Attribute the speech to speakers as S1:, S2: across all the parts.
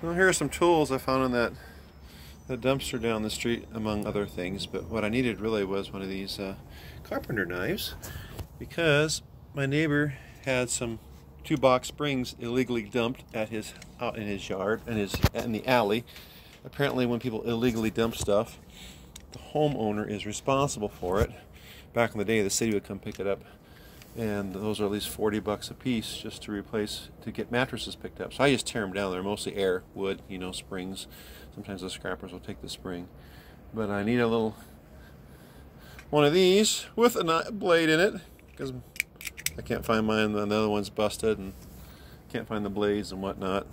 S1: Well, here are some tools I found in that the dumpster down the street, among other things. But what I needed really was one of these uh, carpenter knives because my neighbor had some two box springs illegally dumped at his out in his yard and his in the alley. Apparently, when people illegally dump stuff, the homeowner is responsible for it. Back in the day, the city would come pick it up and those are at least 40 bucks a piece just to replace to get mattresses picked up. So i just tear them down. They're mostly air wood you know springs. Sometimes the scrappers will take the spring. But i need a little one of these with a blade in it because i can't find mine. The other one's busted and can't find the blades and whatnot.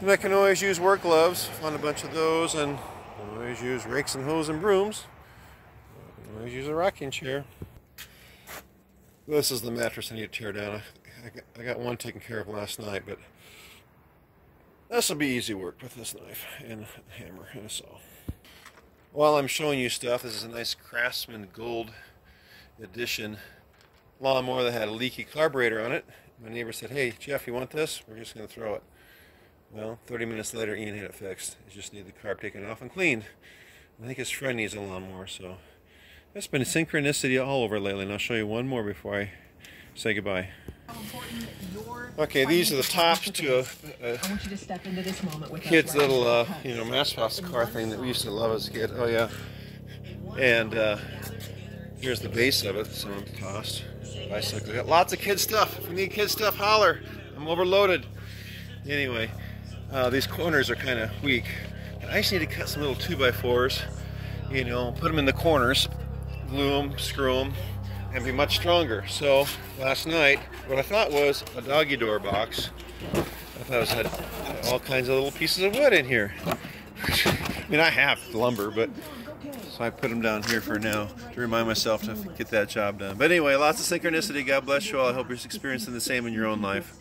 S1: And i can always use work gloves. Find a bunch of those and always use rakes and hoes and brooms. Always use a rocking chair this is the mattress I need to tear down. I, got, one taken care of last night, but this will be easy work with this knife and hammer and saw. While I'm showing you stuff, this is a nice Craftsman Gold Edition lawnmower that had a leaky carburetor on it. My neighbor said, hey, Jeff, you want this? We're just going to throw it. Well, 30 minutes later, Ian had it fixed. He just needed the carb taken off and cleaned. I think his friend needs a lawnmower, so there's been synchronicity all over lately, and I'll show you one more before I say goodbye. Okay, these are the tops to a, a to kid's little, uh, you know, mass car thing that we used to love as a kid. Oh yeah, and uh, here's the base of it. Some of tossed. Bicycle. Got lots of kid stuff. If you need kid stuff, holler. I'm overloaded. Anyway, uh, these corners are kind of weak. I just need to cut some little two by fours. You know, put them in the corners glue them, screw them, and be much stronger. So last night, what I thought was a doggy door box. I thought it had all kinds of little pieces of wood in here. I mean, I have lumber, but so I put them down here for now to remind myself to get that job done. But anyway, lots of synchronicity. God bless you all. I hope you're experiencing the same in your own life.